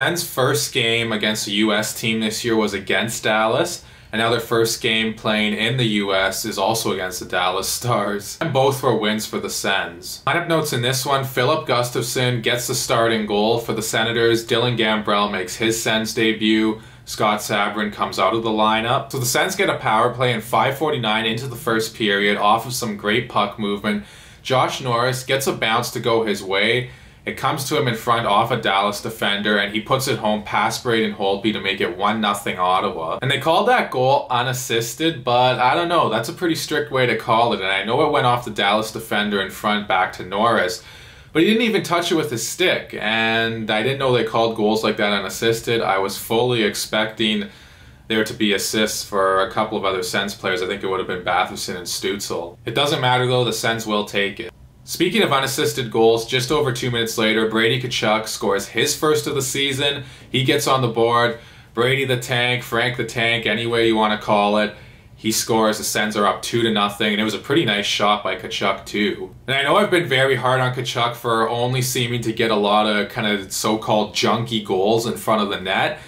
Sens' first game against the U.S. team this year was against Dallas, and now their first game playing in the U.S. is also against the Dallas Stars. And both were wins for the Sens. Lineup notes in this one, Filip Gustavsson gets the starting goal for the Senators, Dylan Gambrell makes his Sens debut, Scott Sabourin comes out of the lineup. So the Sens get a power play in 5.49 into the first period off of some great puck movement. Josh Norris gets a bounce to go his way, it comes to him in front off a Dallas defender, and he puts it home past Braden Holtby to make it 1 0 Ottawa. And they called that goal unassisted, but I don't know. That's a pretty strict way to call it. And I know it went off the Dallas defender in front back to Norris. But he didn't even touch it with his stick, and I didn't know they called goals like that unassisted. I was fully expecting there to be assists for a couple of other Sens players. I think it would have been Batherson and Stützle. It doesn't matter though, the Sens will take it. Speaking of unassisted goals, just over two minutes later, Brady Tkachuk scores his first of the season. He gets on the board. Brady the Tank, Frank the Tank, any way you want to call it. He scores, the Sens are up 2 to nothing, and it was a pretty nice shot by Tkachuk too. And I know I've been very hard on Tkachuk for only seeming to get a lot of kind of so-called junky goals in front of the net.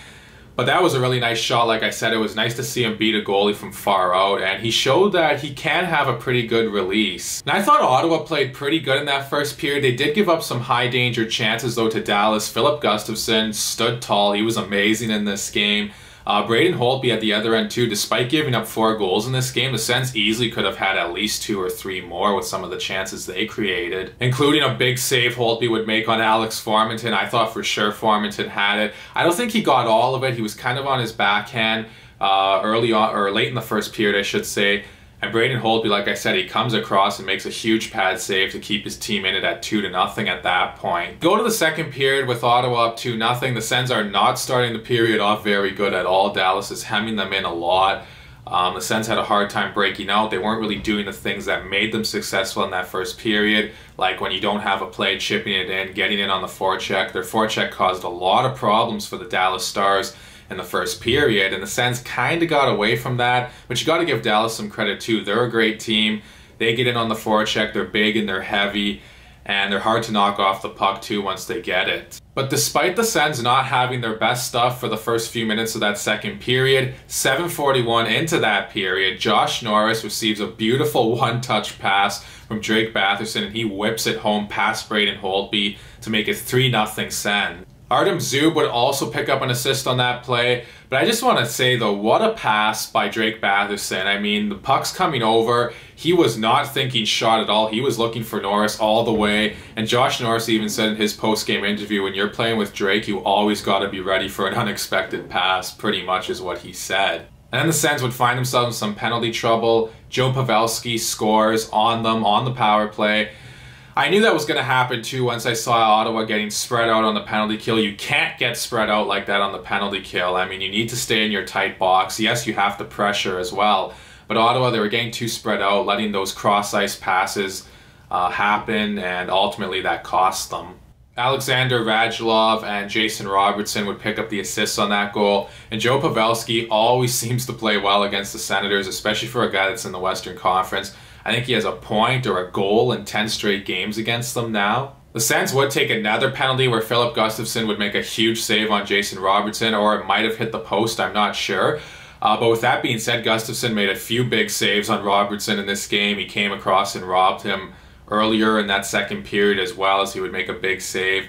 But that was a really nice shot. Like I said, it was nice to see him beat a goalie from far out, and he showed that he can have a pretty good release. And I thought Ottawa played pretty good in that first period. They did give up some high danger chances though to Dallas. Filip Gustavsson stood tall. He was amazing in this game. Uh, Braden Holtby at the other end too, despite giving up four goals in this game, the Sens easily could have had at least two or three more with some of the chances they created, including a big save Holtby would make on Alex Formenton. I thought for sure Formenton had it. I don't think he got all of it. He was kind of on his backhand uh, early on, or late in the first period, I should say. And Braden Holtby, like I said, he comes across and makes a huge pad save to keep his team in it at 2 to nothing at that point. Go to the second period with Ottawa up 2 nothing. The Sens are not starting the period off very good at all. Dallas is hemming them in a lot. Um, the Sens had a hard time breaking out. They weren't really doing the things that made them successful in that first period, like when you don't have a play, chipping it in, getting in on the forecheck. Their forecheck caused a lot of problems for the Dallas Stars in the first period. And the Sens kind of got away from that, but you got to give Dallas some credit too. They're a great team. They get in on the forecheck. They're big and they're heavy, and they're hard to knock off the puck too once they get it. But despite the Sens not having their best stuff for the first few minutes of that second period, 7:41 into that period, Josh Norris receives a beautiful one-touch pass from Drake Batherson, and he whips it home past Braden Holtby to make it 3-0 Sens. Artem Zub would also pick up an assist on that play. But I just want to say, though, what a pass by Drake Batherson. I mean, the puck's coming over. He was not thinking shot at all. He was looking for Norris all the way. And Josh Norris even said in his post-game interview, when you're playing with Drake, you always got to be ready for an unexpected pass, pretty much is what he said. And then the Sens would find themselves in some penalty trouble. Joe Pavelski scores on them on the power play. I knew that was going to happen too once I saw Ottawa getting spread out on the penalty kill. You can't get spread out like that on the penalty kill. I mean, you need to stay in your tight box. Yes, you have to pressure as well. But Ottawa, they were getting too spread out, letting those cross ice passes uh, happen, and ultimately that cost them. Alexander Radulov and Jason Robertson would pick up the assists on that goal. And Joe Pavelski always seems to play well against the Senators, especially for a guy that's in the Western Conference. I think he has a point or a goal in 10 straight games against them now. The Sens would take another penalty where Filip Gustavsson would make a huge save on Jason Robertson, or it might have hit the post, I'm not sure. Uh, but with that being said, Gustavsson made a few big saves on Robertson in this game. He came across and robbed him earlier in that second period as well as he would make a big save.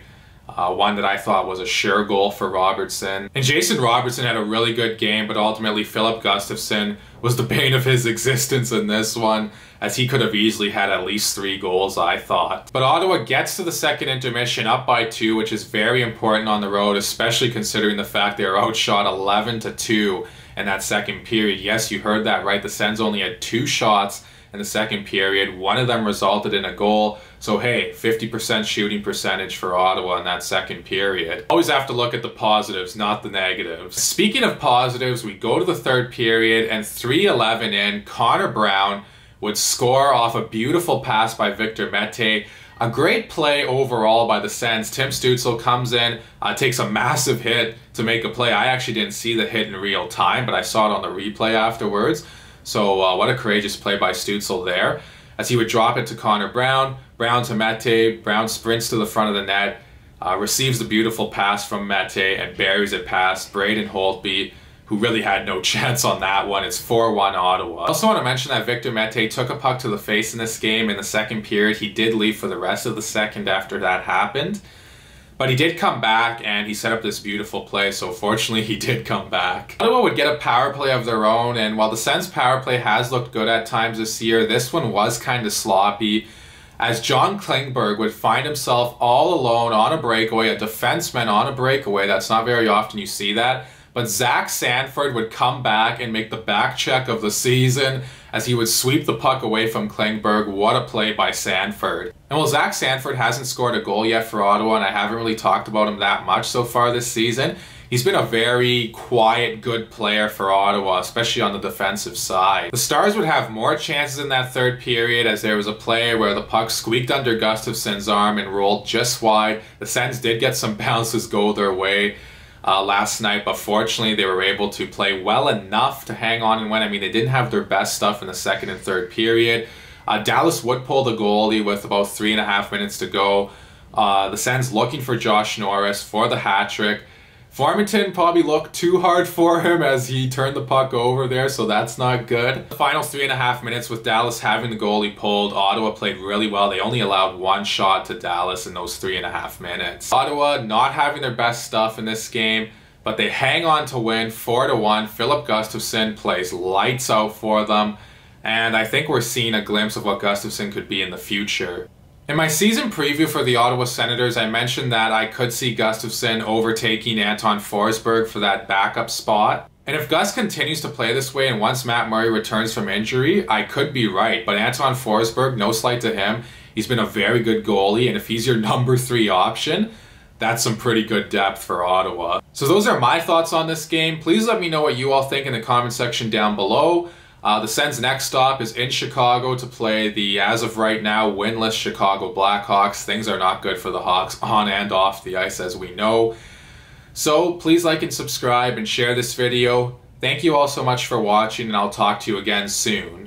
Uh, one that I thought was a sure goal for Robertson. And Jason Robertson had a really good game, but ultimately Filip Gustavsson was the bane of his existence in this one, as he could have easily had at least three goals, I thought. But Ottawa gets to the second intermission up by two, which is very important on the road, especially considering the fact they are outshot 11 to 2 in that second period. Yes, you heard that right. The Sens only had two shots in the second period. One of them resulted in a goal. So hey, 50% shooting percentage for Ottawa in that second period. Always have to look at the positives, not the negatives. Speaking of positives, we go to the third period and 3-11 in, Connor Brown would score off a beautiful pass by Victor Mete. A great play overall by the Sens. Tim Stützle comes in, uh, takes a massive hit to make a play. I actually didn't see the hit in real time, but I saw it on the replay afterwards. So uh, what a courageous play by Stützle there. As he would drop it to Connor Brown, Brown to Mete, Brown sprints to the front of the net, uh, receives the beautiful pass from Mete and buries it past Braden Holtby, who really had no chance on that one. It's 4-1 Ottawa. I also want to mention that Victor Mete took a puck to the face in this game in the second period. He did leave for the rest of the second after that happened. But he did come back and he set up this beautiful play, so fortunately he did come back. Ottawa would get a power play of their own, and while the Sens power play has looked good at times this year, this one was kind of sloppy as John Klingberg would find himself all alone on a breakaway, a defenseman on a breakaway. That's not very often you see that. But Zach Sanford would come back and make the back check of the season as he would sweep the puck away from Klingberg. What a play by Sanford. And while Zach Sanford hasn't scored a goal yet for Ottawa, and I haven't really talked about him that much so far this season, He's been a very quiet, good player for Ottawa, especially on the defensive side. The Stars would have more chances in that third period as there was a play where the puck squeaked under Gustavsson's arm and rolled just wide. The Sens did get some bounces go their way. Uh, last night, but fortunately they were able to play well enough to hang on and win. I mean, they didn't have their best stuff in the second and third period. Uh, Dallas would pull the goalie with about three and a half minutes to go. Uh, the Sens looking for Josh Norris for the hat trick. Formenton probably looked too hard for him as he turned the puck over there, so that's not good. The final three and a half minutes with Dallas having the goalie pulled, Ottawa played really well. They only allowed one shot to Dallas in those three and a half minutes. Ottawa not having their best stuff in this game, but they hang on to win 4 to 1. Filip Gustavsson plays lights out for them, and I think we're seeing a glimpse of what Gustavsson could be in the future. In my season preview for the Ottawa Senators, I mentioned that I could see Gustavsson overtaking Anton Forsberg for that backup spot. And if Gus continues to play this way and once Matt Murray returns from injury, I could be right. But Anton Forsberg, no slight to him, he's been a very good goalie. And if he's your number three option, that's some pretty good depth for Ottawa. So those are my thoughts on this game. Please let me know what you all think in the comment section down below. Uh, the Sens' next stop is in Chicago to play the, as of right now, winless Chicago Blackhawks. Things are not good for the Hawks on and off the ice, as we know. So please like and subscribe and share this video. Thank you all so much for watching, and I'll talk to you again soon.